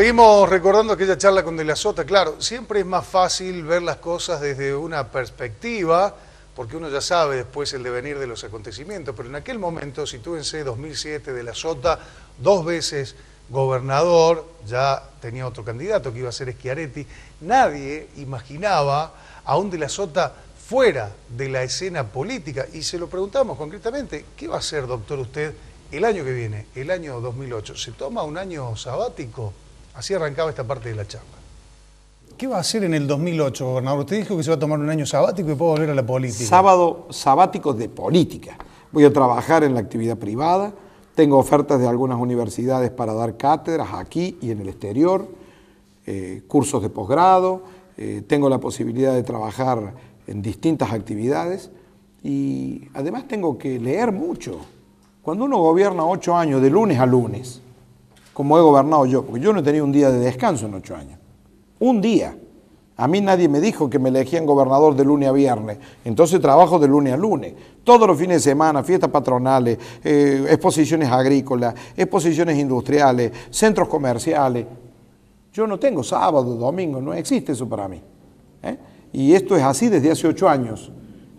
Seguimos recordando aquella charla con De la Sota. Claro, siempre es más fácil ver las cosas desde una perspectiva, porque uno ya sabe después el devenir de los acontecimientos. Pero en aquel momento, sitúense 2007, De la Sota, dos veces gobernador, ya tenía otro candidato que iba a ser Schiaretti. Nadie imaginaba a un De la Sota fuera de la escena política. Y se lo preguntamos concretamente, ¿qué va a hacer, doctor, usted el año que viene, el año 2008? ¿Se toma un año sabático? Así arrancaba esta parte de la charla. ¿Qué va a hacer en el 2008, gobernador? Usted dijo que se va a tomar un año sabático y puede volver a la política. Sábado sabático de política. Voy a trabajar en la actividad privada, tengo ofertas de algunas universidades para dar cátedras aquí y en el exterior, eh, cursos de posgrado, eh, tengo la posibilidad de trabajar en distintas actividades y además tengo que leer mucho. Cuando uno gobierna ocho años de lunes a lunes, como he gobernado yo, porque yo no he tenido un día de descanso en ocho años. Un día. A mí nadie me dijo que me elegían gobernador de lunes a viernes. Entonces trabajo de lunes a lunes. Todos los fines de semana, fiestas patronales, eh, exposiciones agrícolas, exposiciones industriales, centros comerciales. Yo no tengo sábado, domingo, no existe eso para mí. ¿eh? Y esto es así desde hace ocho años.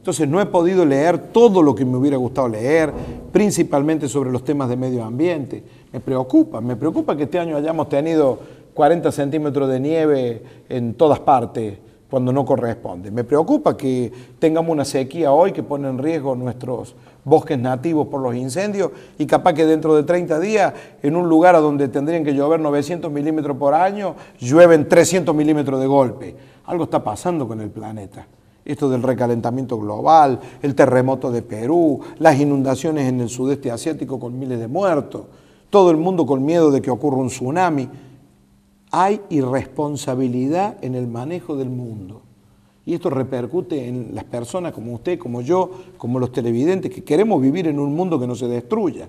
Entonces no he podido leer todo lo que me hubiera gustado leer, principalmente sobre los temas de medio ambiente. Me preocupa, me preocupa que este año hayamos tenido 40 centímetros de nieve en todas partes cuando no corresponde. Me preocupa que tengamos una sequía hoy que pone en riesgo nuestros bosques nativos por los incendios y capaz que dentro de 30 días, en un lugar a donde tendrían que llover 900 milímetros por año, llueven 300 milímetros de golpe. Algo está pasando con el planeta esto del recalentamiento global, el terremoto de Perú, las inundaciones en el sudeste asiático con miles de muertos, todo el mundo con miedo de que ocurra un tsunami. Hay irresponsabilidad en el manejo del mundo. Y esto repercute en las personas como usted, como yo, como los televidentes, que queremos vivir en un mundo que no se destruya.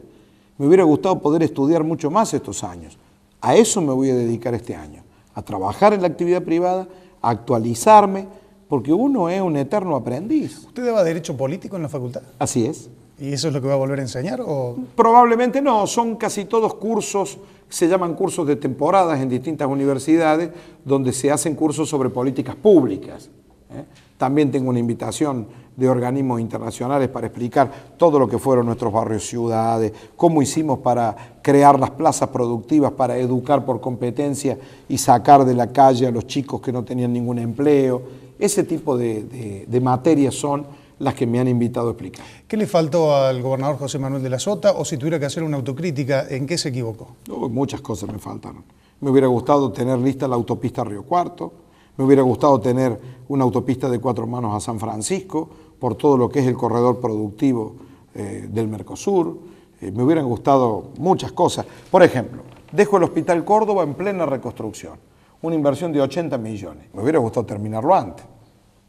Me hubiera gustado poder estudiar mucho más estos años. A eso me voy a dedicar este año, a trabajar en la actividad privada, a actualizarme, porque uno es un eterno aprendiz. ¿Usted daba derecho político en la facultad? Así es. ¿Y eso es lo que va a volver a enseñar? O? Probablemente no, son casi todos cursos, se llaman cursos de temporadas en distintas universidades, donde se hacen cursos sobre políticas públicas. ¿eh? También tengo una invitación de organismos internacionales para explicar todo lo que fueron nuestros barrios, ciudades, cómo hicimos para crear las plazas productivas, para educar por competencia y sacar de la calle a los chicos que no tenían ningún empleo ese tipo de, materias son las que me han invitado a explicar. ¿Qué le faltó al gobernador José Manuel de la Sota o si tuviera que hacer una autocrítica, en qué se equivocó? muchas cosas me faltaron. Me hubiera gustado tener lista la autopista Río Cuarto, me hubiera gustado tener una autopista de cuatro manos a San Francisco por todo lo que es el corredor productivo eh, del Mercosur. Eh, me hubieran gustado muchas cosas. Por ejemplo, dejo el Hospital Córdoba en plena reconstrucción, una inversión de 80 millones. Me hubiera gustado terminarlo antes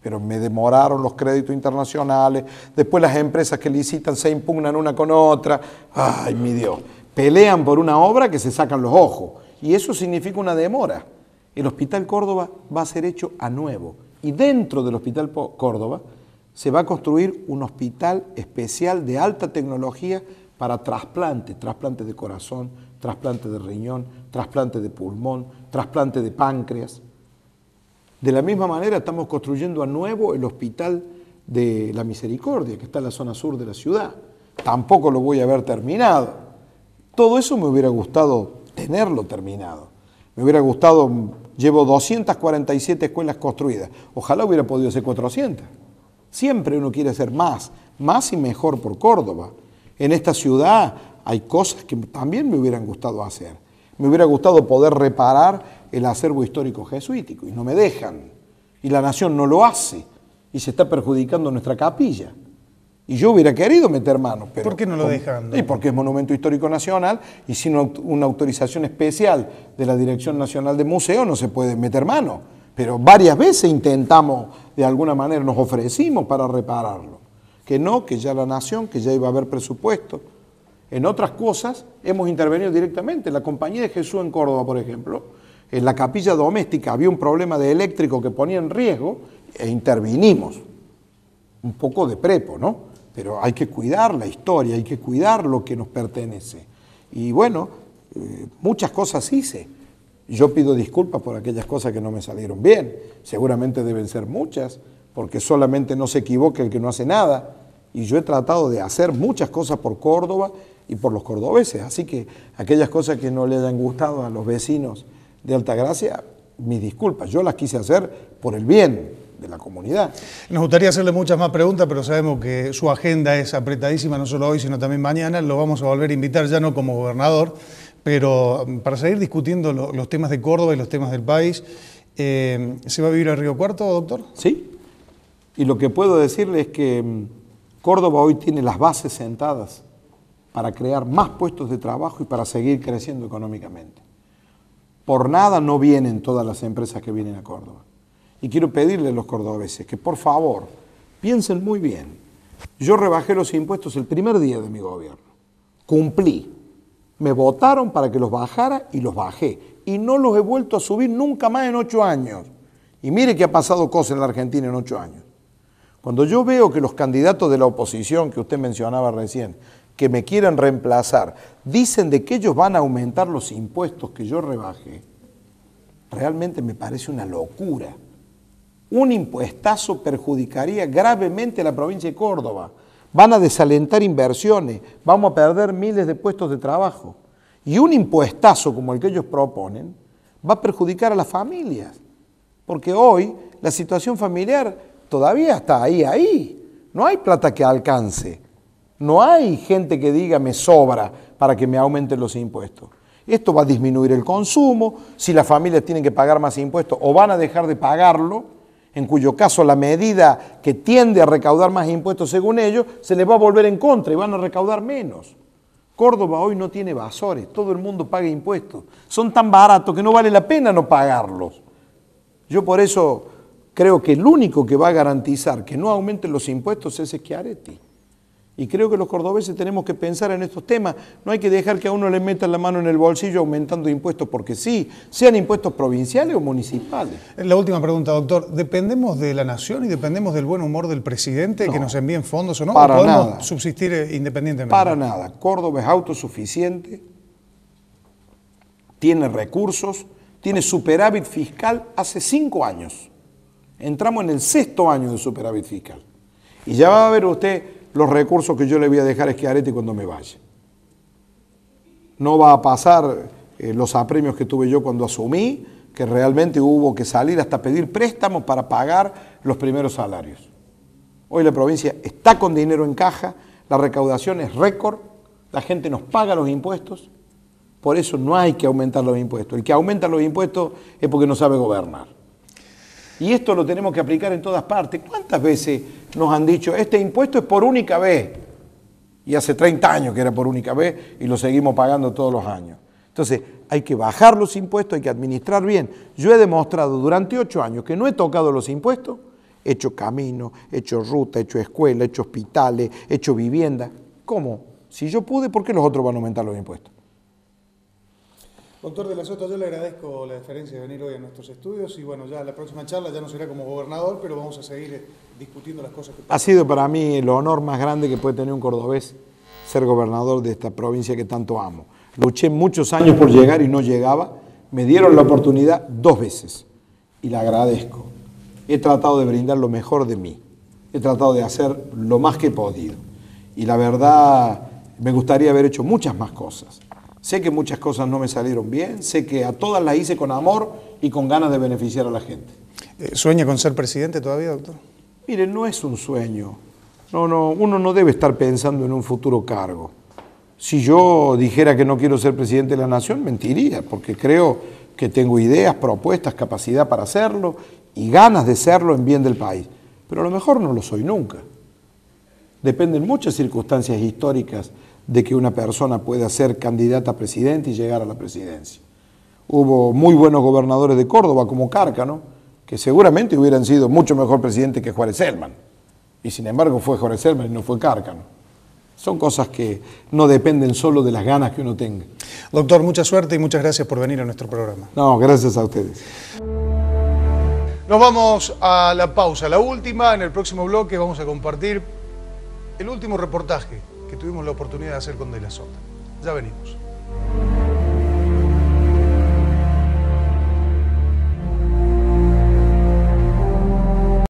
pero me demoraron los créditos internacionales, después las empresas que licitan se impugnan una con otra, ay mi Dios, pelean por una obra que se sacan los ojos, y eso significa una demora. El Hospital Córdoba va a ser hecho a nuevo, y dentro del Hospital Córdoba se va a construir un hospital especial de alta tecnología para trasplante, trasplante de corazón, trasplante de riñón, trasplante de pulmón, trasplante de páncreas. De la misma manera estamos construyendo a nuevo el Hospital de la Misericordia, que está en la zona sur de la ciudad. Tampoco lo voy a ver terminado. Todo eso me hubiera gustado tenerlo terminado. Me hubiera gustado, llevo 247 escuelas construidas. Ojalá hubiera podido ser 400. Siempre uno quiere hacer más, más y mejor por Córdoba. En esta ciudad hay cosas que también me hubieran gustado hacer. Me hubiera gustado poder reparar el acervo histórico jesuítico y no me dejan. Y la nación no lo hace y se está perjudicando nuestra capilla. Y yo hubiera querido meter mano. Pero ¿Por qué no lo dejan? Y porque es monumento histórico nacional y sin una autorización especial de la Dirección Nacional de Museo no se puede meter mano. Pero varias veces intentamos, de alguna manera, nos ofrecimos para repararlo. Que no, que ya la nación, que ya iba a haber presupuesto. En otras cosas hemos intervenido directamente. La Compañía de Jesús en Córdoba, por ejemplo, en la capilla doméstica había un problema de eléctrico que ponía en riesgo e intervinimos. Un poco de prepo, ¿no? Pero hay que cuidar la historia, hay que cuidar lo que nos pertenece. Y bueno, eh, muchas cosas hice. Yo pido disculpas por aquellas cosas que no me salieron bien. Seguramente deben ser muchas, porque solamente no se equivoca el que no hace nada. Y yo he tratado de hacer muchas cosas por Córdoba y por los cordobeses. Así que aquellas cosas que no le hayan gustado a los vecinos de Altagracia, mis disculpas. Yo las quise hacer por el bien de la comunidad. Nos gustaría hacerle muchas más preguntas, pero sabemos que su agenda es apretadísima, no solo hoy, sino también mañana. Lo vamos a volver a invitar, ya no como gobernador, pero mm, para seguir discutiendo los temas de Córdoba y los temas del país. Eh, ¿Se va a vivir a Río Cuarto, doctor? Sí. Y lo que puedo decirle es que mm, Córdoba hoy tiene las bases sentadas para crear más puestos de trabajo y para seguir creciendo económicamente. Por nada no vienen todas las empresas que vienen a Córdoba. Y quiero pedirle a los cordobeses que por favor piensen muy bien. Yo rebajé los impuestos el primer día de mi gobierno. Cumplí. Me votaron para que los bajara y los bajé. Y no los he vuelto a subir nunca más en ocho años. Y mire que ha pasado cosas en la Argentina en ocho años. Cuando yo veo que los candidatos de la oposición que usted mencionaba recién que me quieran reemplazar dicen de que ellos van a aumentar los impuestos que yo rebajé, realmente me parece una locura. Un impuestazo perjudicaría gravemente a la provincia de Córdoba. Van a desalentar inversiones, vamos a perder miles de puestos de trabajo. Y un impuestazo como el que ellos proponen va a perjudicar a las familias. Porque hoy la situación familiar todavía está ahí, ahí. No hay plata que alcance. No hay gente que diga me sobra para que me aumenten los impuestos. Esto va a disminuir el consumo, si las familias tienen que pagar más impuestos o van a dejar de pagarlo, en cuyo caso la medida que tiende a recaudar más impuestos según ellos, se les va a volver en contra y van a recaudar menos. Córdoba hoy no tiene evasores, todo el mundo paga impuestos. Son tan baratos que no vale la pena no pagarlos. Yo por eso creo que el único que va a garantizar que no aumenten los impuestos es Schiaretti. Y creo que los cordobeses tenemos que pensar en estos temas. No hay que dejar que a uno le metan la mano en el bolsillo aumentando impuestos porque sí, sean impuestos provinciales o municipales. La última pregunta, doctor. ¿Dependemos de la nación y dependemos del buen humor del presidente que nos envíen fondos o no? Para podemos subsistir independientemente? Para nada. Córdoba es autosuficiente, tiene recursos, tiene superávit fiscal hace cinco años. Entramos en el sexto año de superávit fiscal. Y ya va a ver usted los recursos que yo le voy a dejar a Schiaretti cuando me vaya. No va a pasar eh, los apremios que tuve yo cuando asumí, que realmente hubo que salir hasta pedir préstamos para pagar los primeros salarios. Hoy la provincia está con dinero en caja, la recaudación es récord, la gente nos paga los impuestos, por eso no hay que aumentar los impuestos. El que aumenta los impuestos es porque no sabe gobernar. Y esto lo tenemos que aplicar en todas partes. ¿Cuántas veces nos han dicho, este impuesto es por única vez? Y hace 30 años que era por única vez y lo seguimos pagando todos los años. Entonces, hay que bajar los impuestos, hay que administrar bien. Yo he demostrado durante ocho años que no he tocado los impuestos, he hecho camino, he hecho ruta, he hecho escuela, he hecho hospitales, he hecho vivienda. ¿Cómo? Si yo pude, ¿por qué los otros van a aumentar los impuestos? Doctor de la Sota, yo le agradezco la deferencia de venir hoy a nuestros estudios y bueno, ya la próxima charla ya no será como gobernador, pero vamos a seguir eh, discutiendo las cosas que Ha sido para mí el honor más grande que puede tener un cordobés ser gobernador de esta provincia que tanto amo. Luché muchos años por llegar y no llegaba. Me dieron la oportunidad dos veces y la agradezco. He tratado de brindar lo mejor de mí. He tratado de hacer lo más que he podido. Y la verdad, me gustaría haber hecho muchas más cosas. Sé que muchas cosas no me salieron bien, sé que a todas las hice con amor y con ganas de beneficiar a la gente. Eh, ¿Sueña con ser presidente todavía, doctor? Mire, no es un sueño. No, no, uno no debe estar pensando en un futuro cargo. Si yo dijera que no quiero ser presidente de la nación, mentiría, porque creo que tengo ideas, propuestas, capacidad para hacerlo y ganas de serlo en bien del país. Pero a lo mejor no lo soy nunca. Dependen muchas circunstancias históricas de que una persona pueda ser candidata a presidente y llegar a la presidencia. Hubo muy buenos gobernadores de Córdoba, como Cárcano, que seguramente hubieran sido mucho mejor presidente que Juárez Selman. Y sin embargo fue Juárez Selman y no fue Cárcano. Son cosas que no dependen solo de las ganas que uno tenga. Doctor, mucha suerte y muchas gracias por venir a nuestro programa. No, gracias a ustedes. Nos vamos a la pausa, la última. En el próximo bloque vamos a compartir el último reportaje que tuvimos la oportunidad de hacer con De la Sota. Ya venimos.